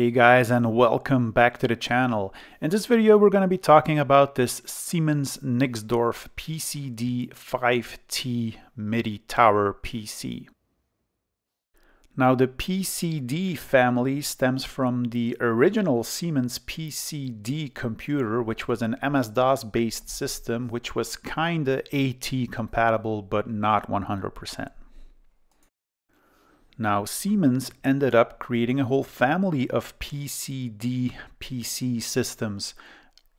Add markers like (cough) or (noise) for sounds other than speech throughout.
Hey guys and welcome back to the channel. In this video we're going to be talking about this Siemens Nixdorf PCD5T MIDI Tower PC. Now the PCD family stems from the original Siemens PCD computer which was an MS-DOS based system which was kinda AT compatible but not 100%. Now, Siemens ended up creating a whole family of PCD PC systems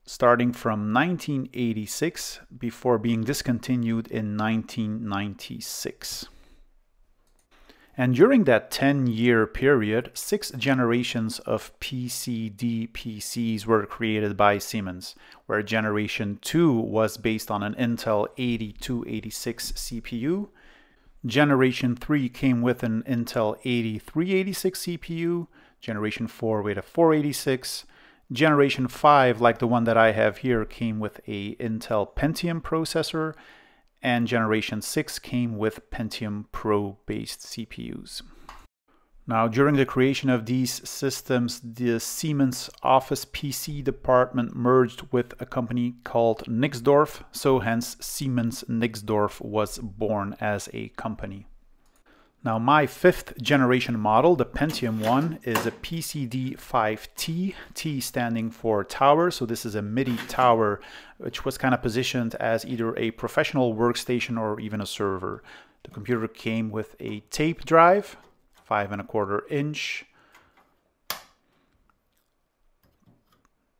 starting from 1986 before being discontinued in 1996. And during that 10 year period, six generations of PCD PCs were created by Siemens, where generation 2 was based on an Intel 8286 CPU, Generation 3 came with an Intel 8386 CPU, Generation 4 with a 486, Generation 5, like the one that I have here, came with a Intel Pentium processor, and Generation 6 came with Pentium Pro based CPUs. Now, during the creation of these systems, the Siemens Office PC department merged with a company called Nixdorf, so hence Siemens Nixdorf was born as a company. Now, my fifth generation model, the Pentium one, is a PCD5T, T standing for tower. So this is a MIDI tower, which was kind of positioned as either a professional workstation or even a server. The computer came with a tape drive, five and a quarter inch,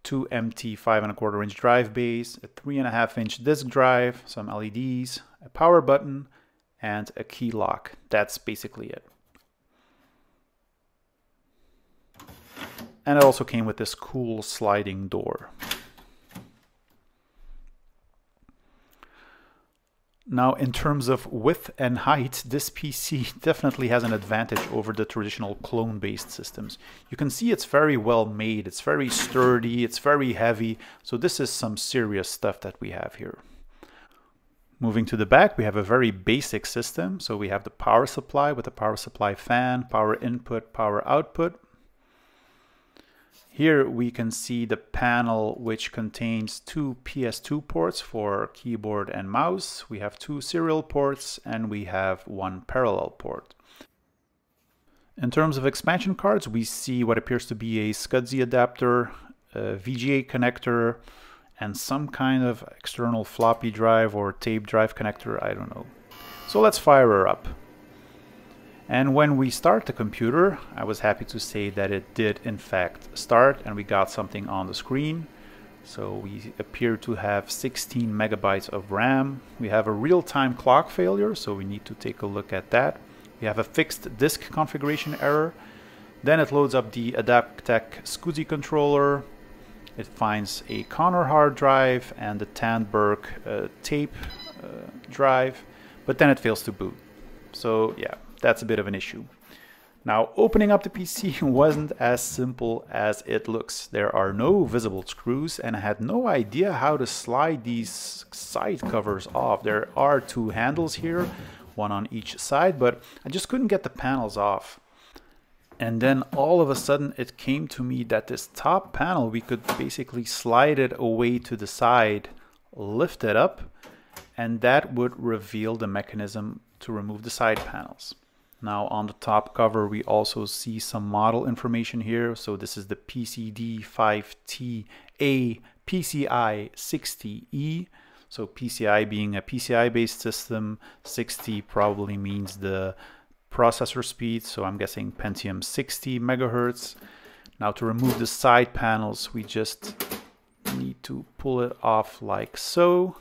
two MT five and a quarter inch drive bays, a three and a half inch disk drive, some LEDs, a power button, and a key lock. That's basically it. And it also came with this cool sliding door. Now, in terms of width and height, this PC (laughs) definitely has an advantage over the traditional clone-based systems. You can see it's very well made, it's very sturdy, it's very heavy, so this is some serious stuff that we have here. Moving to the back, we have a very basic system. So we have the power supply with the power supply fan, power input, power output. Here we can see the panel which contains two PS2 ports for keyboard and mouse. We have two serial ports and we have one parallel port. In terms of expansion cards, we see what appears to be a SCSI adapter, a VGA connector, and some kind of external floppy drive or tape drive connector, I don't know. So let's fire her up. And when we start the computer, I was happy to say that it did in fact start and we got something on the screen. So we appear to have 16 megabytes of RAM. We have a real-time clock failure, so we need to take a look at that. We have a fixed disk configuration error. Then it loads up the Adaptec SCSI controller. It finds a Conner hard drive and the Tandberg uh, tape uh, drive, but then it fails to boot. So yeah, that's a bit of an issue. Now, opening up the PC (laughs) wasn't as simple as it looks. There are no visible screws and I had no idea how to slide these side covers off. There are two handles here, one on each side, but I just couldn't get the panels off. And then all of a sudden it came to me that this top panel, we could basically slide it away to the side, lift it up, and that would reveal the mechanism to remove the side panels. Now on the top cover, we also see some model information here. So this is the PCD5TA PCI 60E. So PCI being a PCI based system, 60 probably means the processor speed. So I'm guessing Pentium 60 megahertz. Now to remove the side panels, we just need to pull it off like so.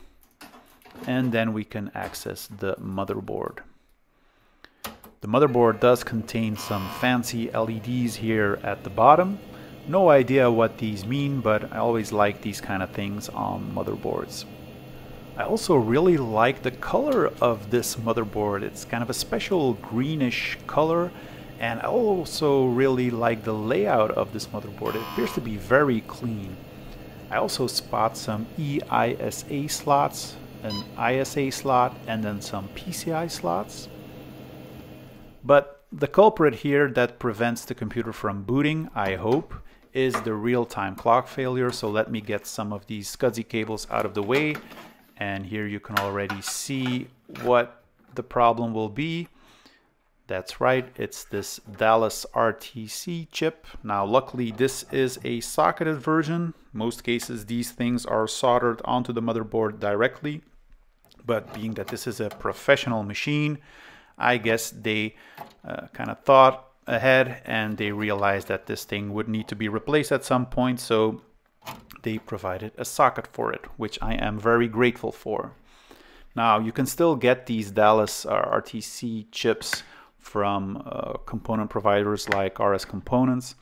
And then we can access the motherboard. The motherboard does contain some fancy LEDs here at the bottom. No idea what these mean, but I always like these kind of things on motherboards. I also really like the color of this motherboard. It's kind of a special greenish color and I also really like the layout of this motherboard. It appears to be very clean. I also spot some EISA slots, an ISA slot, and then some PCI slots. But the culprit here that prevents the computer from booting, I hope, is the real-time clock failure. So let me get some of these SCSI cables out of the way. And here you can already see what the problem will be. That's right, it's this Dallas RTC chip. Now luckily this is a socketed version. Most cases these things are soldered onto the motherboard directly. But being that this is a professional machine, I guess they uh, kind of thought ahead and they realized that this thing would need to be replaced at some point. So they provided a socket for it, which I am very grateful for. Now you can still get these Dallas uh, RTC chips from uh, component providers like RS Components.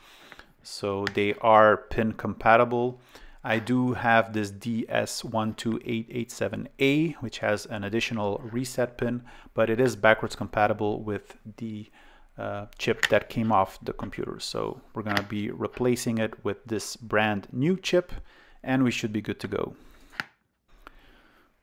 So they are pin compatible. I do have this DS12887A, which has an additional reset pin, but it is backwards compatible with the uh, chip that came off the computer. So we're going to be replacing it with this brand new chip, and we should be good to go.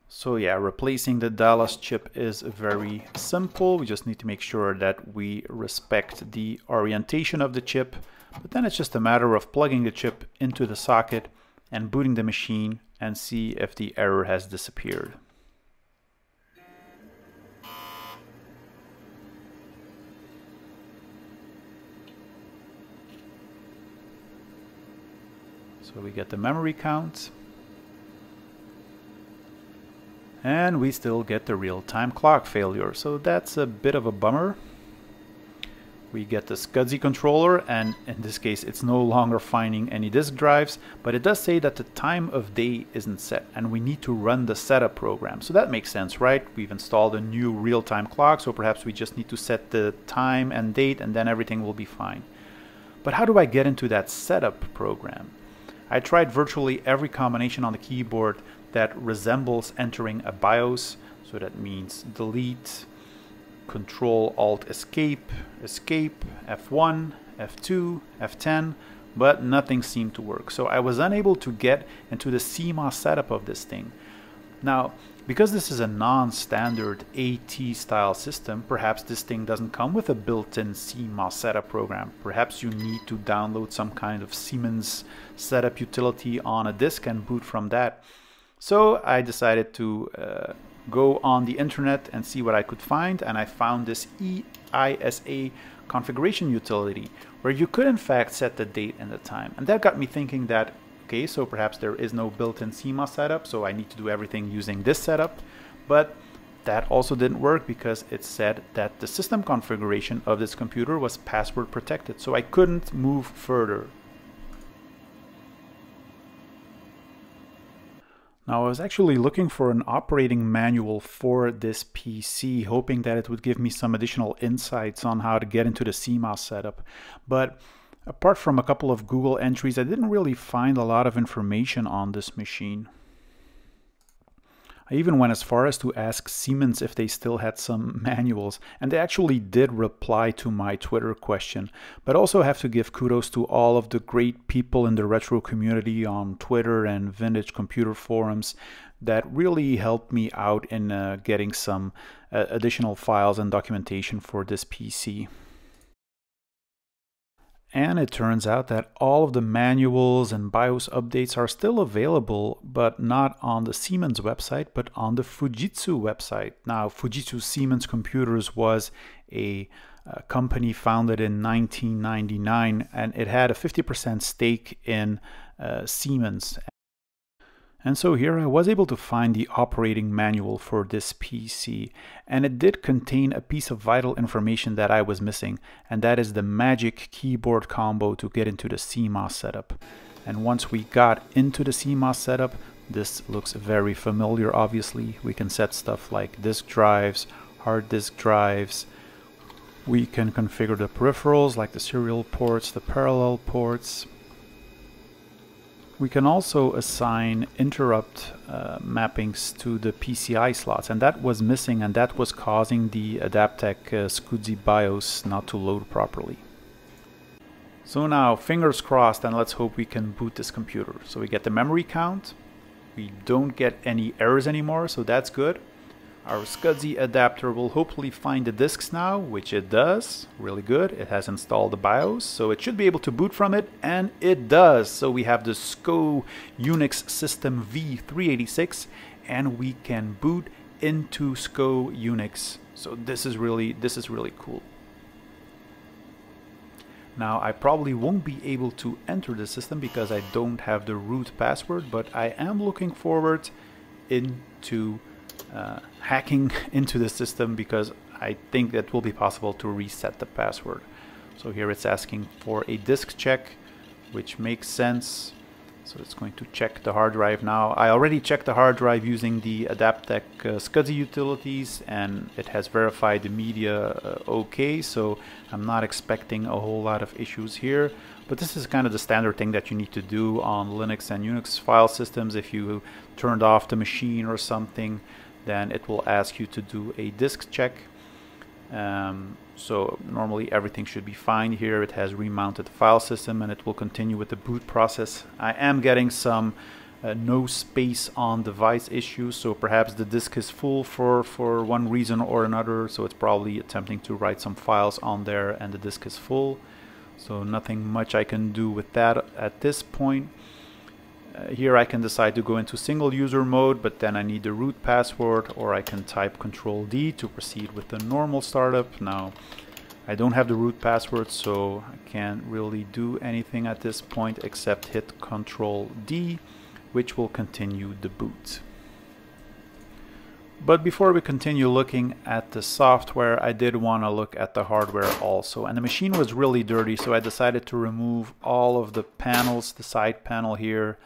So yeah, replacing the Dallas chip is very simple. We just need to make sure that we respect the orientation of the chip. But then it's just a matter of plugging the chip into the socket and booting the machine and see if the error has disappeared. So we get the memory count. And we still get the real-time clock failure. So that's a bit of a bummer. We get the SCSI controller and in this case it's no longer finding any disk drives, but it does say that the time of day isn't set and we need to run the setup program. So that makes sense, right? We've installed a new real-time clock, so perhaps we just need to set the time and date and then everything will be fine. But how do I get into that setup program? I tried virtually every combination on the keyboard that resembles entering a BIOS. So that means delete, control alt escape, escape, F1, F2, F10, but nothing seemed to work. So I was unable to get into the CMOS setup of this thing. Now, because this is a non-standard AT style system, perhaps this thing doesn't come with a built-in CMOS setup program. Perhaps you need to download some kind of Siemens setup utility on a disk and boot from that. So I decided to uh, go on the internet and see what I could find and I found this EISA configuration utility where you could in fact set the date and the time. And that got me thinking that, okay, so perhaps there is no built-in CMOS setup, so I need to do everything using this setup. But that also didn't work because it said that the system configuration of this computer was password protected, so I couldn't move further. Now I was actually looking for an operating manual for this PC, hoping that it would give me some additional insights on how to get into the CMOS setup. But apart from a couple of Google entries, I didn't really find a lot of information on this machine. I even went as far as to ask Siemens if they still had some (laughs) manuals, and they actually did reply to my Twitter question. But also have to give kudos to all of the great people in the retro community on Twitter and vintage computer forums that really helped me out in uh, getting some uh, additional files and documentation for this PC. And it turns out that all of the manuals and BIOS updates are still available, but not on the Siemens website, but on the Fujitsu website. Now, Fujitsu Siemens Computers was a, a company founded in 1999, and it had a 50% stake in uh, Siemens. And so here I was able to find the operating manual for this PC and it did contain a piece of vital information that I was missing and that is the magic keyboard combo to get into the CMOS setup. And once we got into the CMOS setup, this looks very familiar obviously. We can set stuff like disk drives, hard disk drives, we can configure the peripherals like the serial ports, the parallel ports, we can also assign interrupt uh, mappings to the PCI slots and that was missing and that was causing the Adaptec uh, BIOS not to load properly. So now fingers crossed and let's hope we can boot this computer. So we get the memory count, we don't get any errors anymore so that's good. Our SCSI adapter will hopefully find the disks now, which it does. Really good. It has installed the BIOS, so it should be able to boot from it, and it does. So we have the SCO Unix System V386, and we can boot into SCO Unix. So this is really this is really cool. Now I probably won't be able to enter the system because I don't have the root password, but I am looking forward into uh, hacking (laughs) into the system because I think that will be possible to reset the password. So here it's asking for a disk check, which makes sense. So it's going to check the hard drive now. I already checked the hard drive using the Adaptec uh, SCSI utilities and it has verified the media uh, okay. So I'm not expecting a whole lot of issues here. But this is kind of the standard thing that you need to do on Linux and Unix file systems. If you turned off the machine or something, then it will ask you to do a disk check. Um, so normally everything should be fine here. It has remounted the file system and it will continue with the boot process. I am getting some uh, no space on device issues, so perhaps the disk is full for, for one reason or another. So it's probably attempting to write some files on there and the disk is full. So nothing much I can do with that at this point. Uh, here I can decide to go into single user mode, but then I need the root password, or I can type Control D to proceed with the normal startup. Now, I don't have the root password, so I can't really do anything at this point except hit Control D, which will continue the boot. But before we continue looking at the software, I did want to look at the hardware also. And the machine was really dirty, so I decided to remove all of the panels, the side panel here,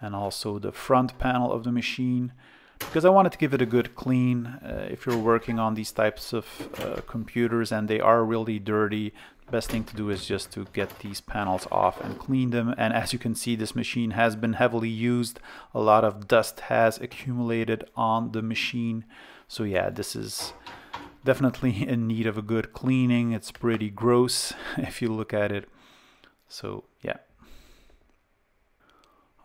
and also the front panel of the machine because I wanted to give it a good clean. Uh, if you're working on these types of uh, computers and they are really dirty, best thing to do is just to get these panels off and clean them. And as you can see, this machine has been heavily used. A lot of dust has accumulated on the machine. So yeah, this is definitely (laughs) in need of a good cleaning. It's pretty gross (laughs) if you look at it. So yeah.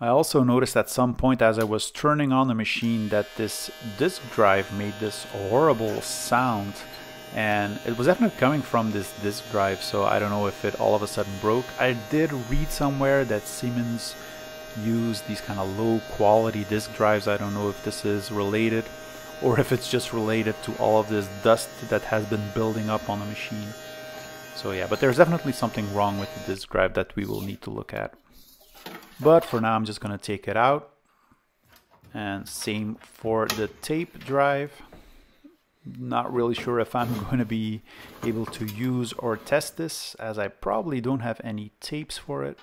I also noticed at some point as I was turning on the machine that this disk drive made this horrible sound and it was definitely coming from this disk drive so I don't know if it all of a sudden broke. I did read somewhere that Siemens used these kind of low quality disk drives. I don't know if this is related or if it's just related to all of this dust that has been building up on the machine. So yeah, but there's definitely something wrong with the disk drive that we will need to look at. But for now, I'm just going to take it out. And same for the tape drive. Not really sure if I'm (laughs) going to be able to use or test this as I probably don't have any tapes for it.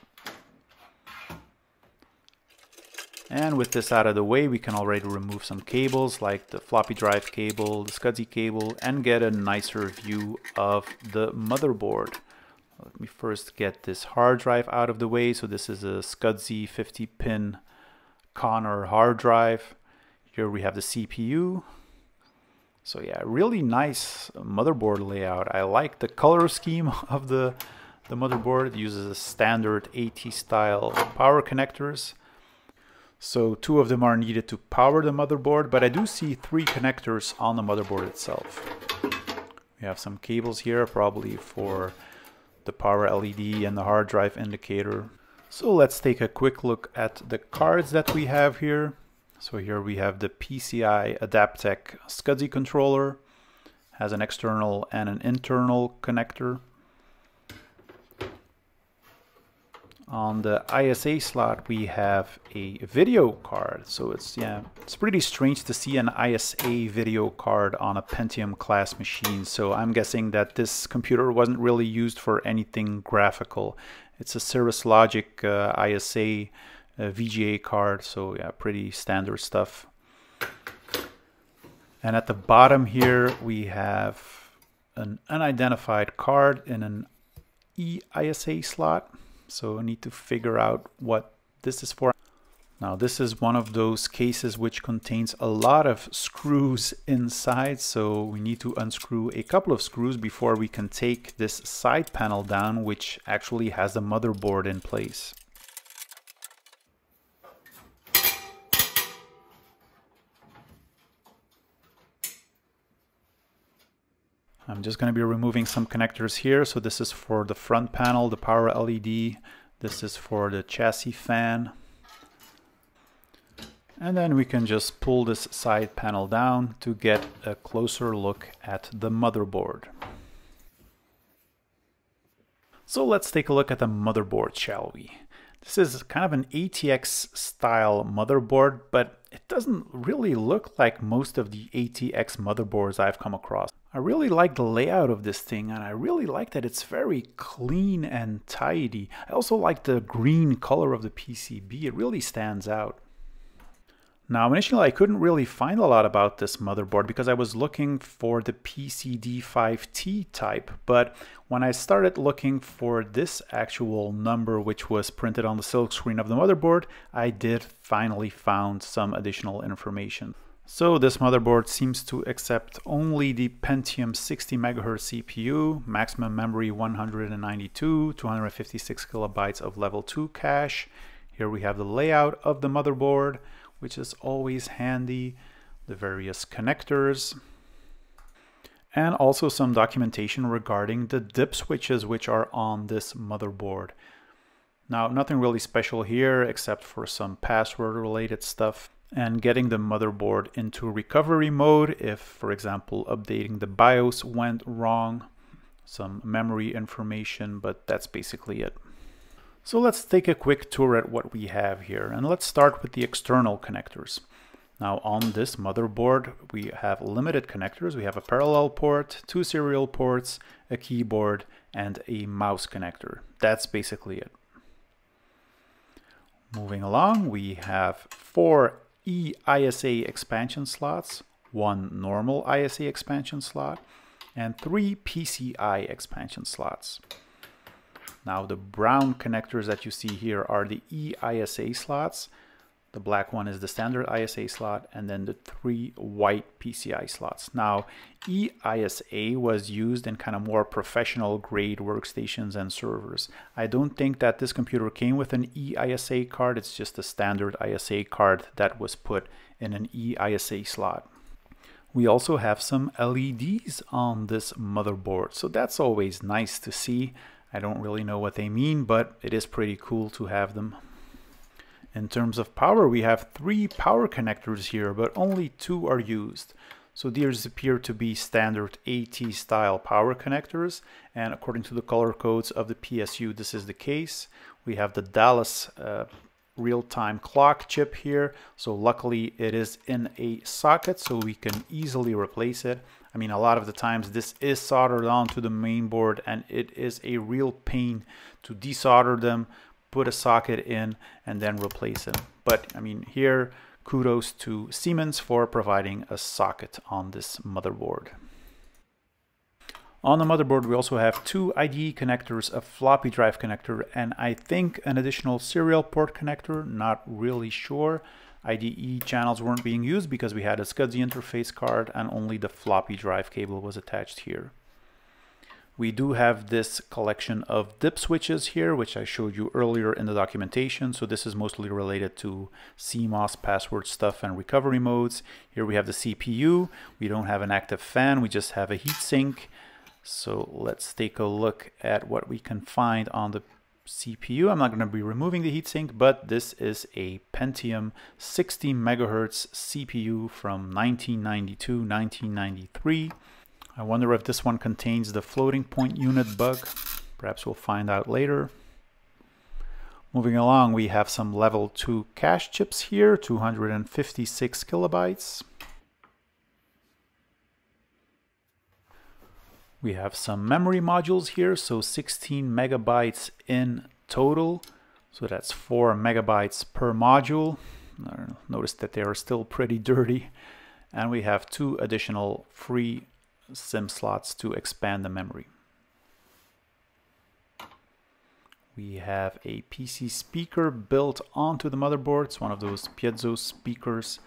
And with this out of the way, we can already remove some cables like the floppy drive cable, the SCSI cable, and get a nicer view of the motherboard. Let me first get this hard drive out of the way. So this is a SCSI 50 pin Conner hard drive. Here we have the CPU. So yeah, really nice motherboard layout. I like the color scheme (laughs) of the, the motherboard. It uses a standard AT style power connectors. So two of them are needed to power the motherboard, but I do see three connectors on the motherboard itself. We have some cables here, probably for the power LED and the hard drive indicator. So let's take a quick look at the cards that we have here. So here we have the PCI Adaptec SCSI controller, has an external and an internal connector. On the ISA slot, we have a video card. So it's yeah, it's pretty strange to see an ISA video card on a Pentium class machine. So I'm guessing that this computer wasn't really used for anything graphical. It's a Cirrus Logic uh, ISA uh, VGA card. So yeah, pretty standard stuff. And at the bottom here, we have an unidentified card in an EISA slot. So I need to figure out what this is for. Now this is one of those cases which contains a lot of screws inside. So we need to unscrew a couple of screws before we can take this side panel down, which actually has the motherboard in place. I'm just going to be removing some connectors here. So this is for the front panel, the power LED. This is for the chassis fan. And then we can just pull this side panel down to get a closer look at the motherboard. So let's take a look at the motherboard, shall we? This is kind of an ATX style motherboard, but it doesn't really look like most of the ATX motherboards I've come across. I really like the layout of this thing and I really like that it's very clean and tidy. I also like the green color of the PCB, it really stands out. Now initially I couldn't really find a lot about this motherboard because I was looking for the PCD5T type, but when I started looking for this actual number which was printed on the silk screen of the motherboard, I did finally found some additional information. So this motherboard seems to accept only the Pentium 60 MHz CPU, maximum memory 192, 256 kilobytes of level 2 cache. Here we have the layout of the motherboard which is always handy, the various connectors, and also some documentation regarding the dip switches which are on this motherboard. Now, nothing really special here except for some password related stuff and getting the motherboard into recovery mode if, for example, updating the BIOS went wrong, some memory information, but that's basically it. So let's take a quick tour at what we have here and let's start with the external connectors. Now on this motherboard we have limited connectors. We have a parallel port, two serial ports, a keyboard and a mouse connector. That's basically it. Moving along we have four EISA expansion slots, one normal ISA expansion slot and three PCI expansion slots. Now the brown connectors that you see here are the EISA slots. The black one is the standard ISA slot and then the three white PCI slots. Now EISA was used in kind of more professional grade workstations and servers. I don't think that this computer came with an EISA card. It's just a standard ISA card that was put in an EISA slot. We also have some LEDs on this motherboard, so that's always nice to see. I don't really know what they mean, but it is pretty cool to have them. In terms of power, we have three power connectors here, but only two are used. So these appear to be standard AT style power connectors. And according to the color codes of the PSU, this is the case. We have the Dallas uh, real-time clock chip here. So luckily it is in a socket so we can easily replace it. I mean, a lot of the times this is soldered onto the main board and it is a real pain to desolder them, put a socket in and then replace them. But I mean, here, kudos to Siemens for providing a socket on this motherboard. On the motherboard, we also have two IDE connectors, a floppy drive connector, and I think an additional serial port connector, not really sure. IDE channels weren't being used because we had a SCSI interface card and only the floppy drive cable was attached here. We do have this collection of dip switches here, which I showed you earlier in the documentation. So this is mostly related to CMOS password stuff and recovery modes. Here we have the CPU. We don't have an active fan. We just have a heatsink so let's take a look at what we can find on the CPU. I'm not going to be removing the heatsink, but this is a Pentium 60 megahertz CPU from 1992-1993. I wonder if this one contains the floating point unit bug. Perhaps we'll find out later. Moving along, we have some level 2 cache chips here, 256 kilobytes. We have some memory modules here, so 16 megabytes in total. So that's 4 megabytes per module. Notice that they are still pretty (laughs) dirty. And we have two additional free SIMM slots to expand the memory. We have a PC speaker built onto the motherboard. It's one of those piezo speakers.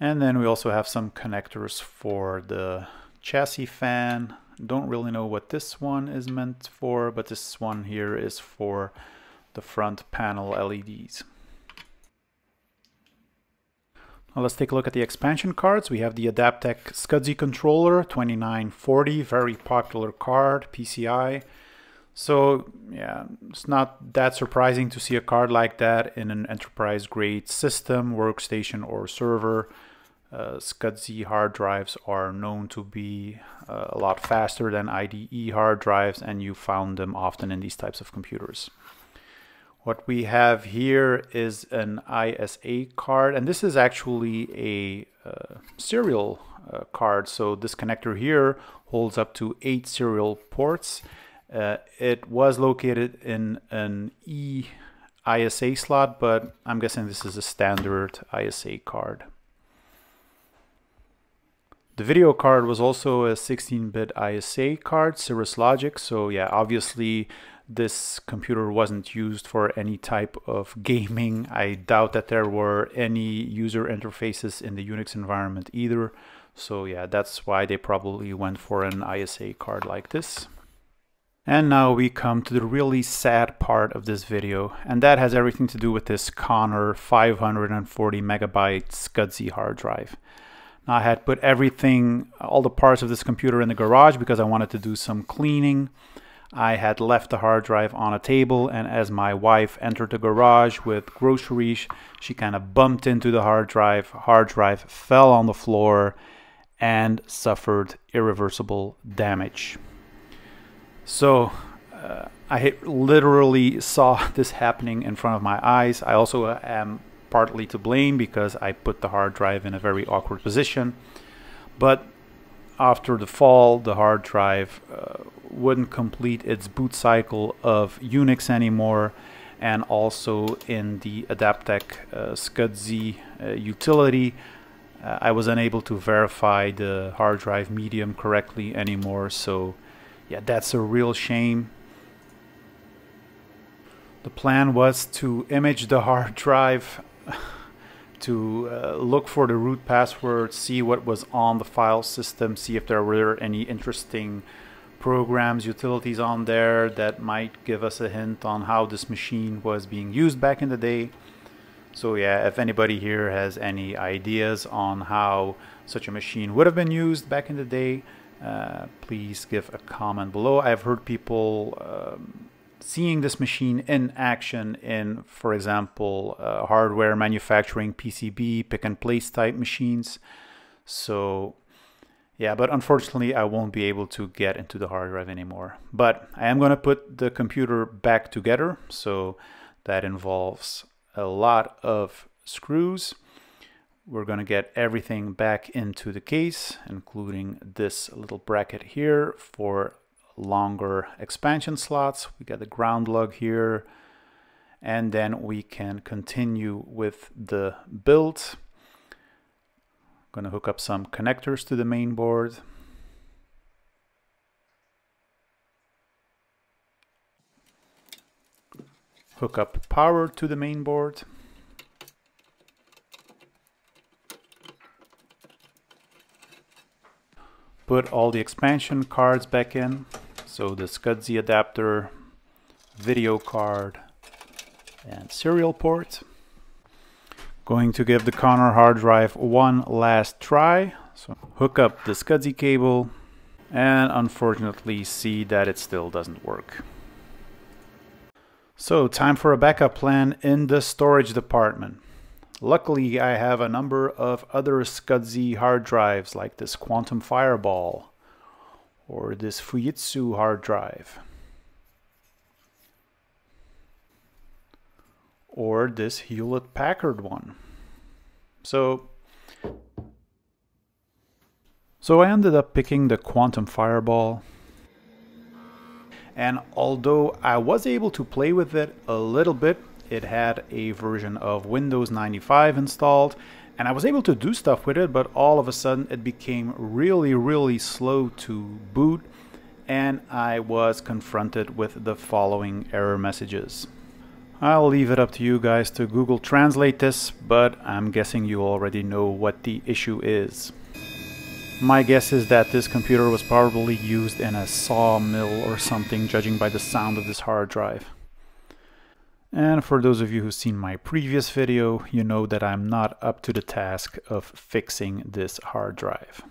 And then we also have some connectors for the chassis fan. Don't really know what this one is meant for, but this one here is for the front panel LEDs. Now let's take a look at the expansion cards. We have the Adaptec SCSI controller 2940, very popular card, PCI. So yeah, it's not that surprising to see a card like that in an enterprise grade system, workstation or server. Uh, SCSI hard drives are known to be uh, a lot faster than IDE hard drives and you found them often in these types of computers. What we have here is an ISA card, and this is actually a uh, serial uh, card. So this connector here holds up to eight serial ports. Uh, it was located in an E ISA slot, but I'm guessing this is a standard ISA card. The video card was also a 16-bit ISA card, Cirrus Logic. So yeah, obviously this computer wasn't used for any type of gaming. I doubt that there were any user interfaces in the Unix environment either. So yeah, that's why they probably went for an ISA card like this. And now we come to the really sad part of this video, and that has everything to do with this Conner 540 megabyte SCSI hard drive. Now I had put everything, all the parts of this computer in the garage because I wanted to do some cleaning. I had left the hard drive on a table, and as my wife entered the garage with groceries, she kind of bumped into the hard drive. Hard drive fell on the floor and suffered irreversible damage. So uh, I literally saw (laughs) this happening in front of my eyes. I also am partly to blame because I put the hard drive in a very awkward position. But after the fall, the hard drive uh, wouldn't complete its boot cycle of Unix anymore and also in the Adaptec uh, SCSI uh, utility uh, I was unable to verify the hard drive medium correctly anymore so yeah that's a real shame. The plan was to image the hard drive (laughs) to uh, look for the root password, see what was on the file system, see if there were any interesting programs, utilities on there that might give us a hint on how this machine was being used back in the day. So yeah, if anybody here has any ideas on how such a machine would have been used back in the day, uh, please give a comment below. I've heard people um, seeing this machine in action in, for example, uh, hardware manufacturing, PCB, pick and place type machines. So yeah, but unfortunately I won't be able to get into the hard drive anymore. But I am going to put the computer back together. So that involves a lot of screws. We're going to get everything back into the case, including this little bracket here for longer expansion slots. We got the ground lug here. And then we can continue with the build. I'm gonna hook up some connectors to the main board. Hook up power to the main board. Put all the expansion cards back in. So the SCSI adapter, video card, and serial port. Going to give the Conner hard drive one last try. So hook up the SCSI cable and unfortunately see that it still doesn't work. So time for a backup plan in the storage department. Luckily I have a number of other SCSI hard drives like this Quantum Fireball or this Fujitsu hard drive or this Hewlett Packard one. So so I ended up picking the Quantum Fireball and although I was able to play with it a little bit, it had a version of Windows 95 installed and I was able to do stuff with it, but all of a sudden it became really, really slow to boot, and I was confronted with the following error messages. I'll leave it up to you guys to Google Translate this, but I'm guessing you already know what the issue is. My guess is that this computer was probably used in a sawmill or something, judging by the sound of this hard drive. And for those of you who've seen my previous video, you know that I'm not up to the task of fixing this hard drive.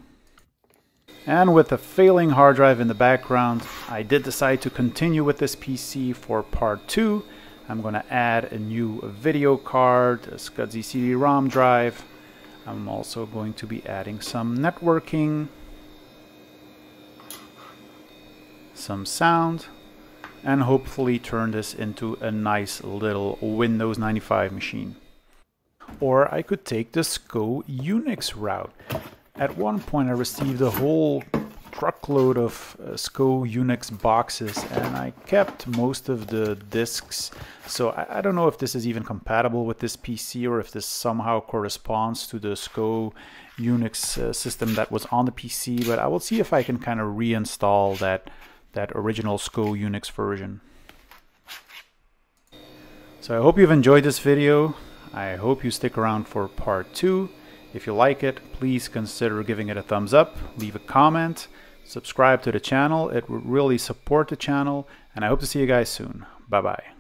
And with a failing hard drive in the background, I did decide to continue with this PC for part two. I'm going to add a new video card, a SCSI CD-ROM drive. I'm also going to be adding some networking, some sound, and hopefully turn this into a nice little Windows 95 machine. Or I could take the SCO Unix route. At one point I received a whole truckload of uh, SCO Unix boxes and I kept most of the disks so I, I, don't know if this is even compatible with this PC or if this somehow corresponds to the SCO Unix uh, system that was on the PC but I will see if I can kind of reinstall that that original SCO Unix version. So I hope you've enjoyed this video. I hope you stick around for part two. If you like it, please consider giving it a thumbs up, leave a comment, subscribe to the channel. It would really support the channel, and I hope to see you guys soon. Bye-bye.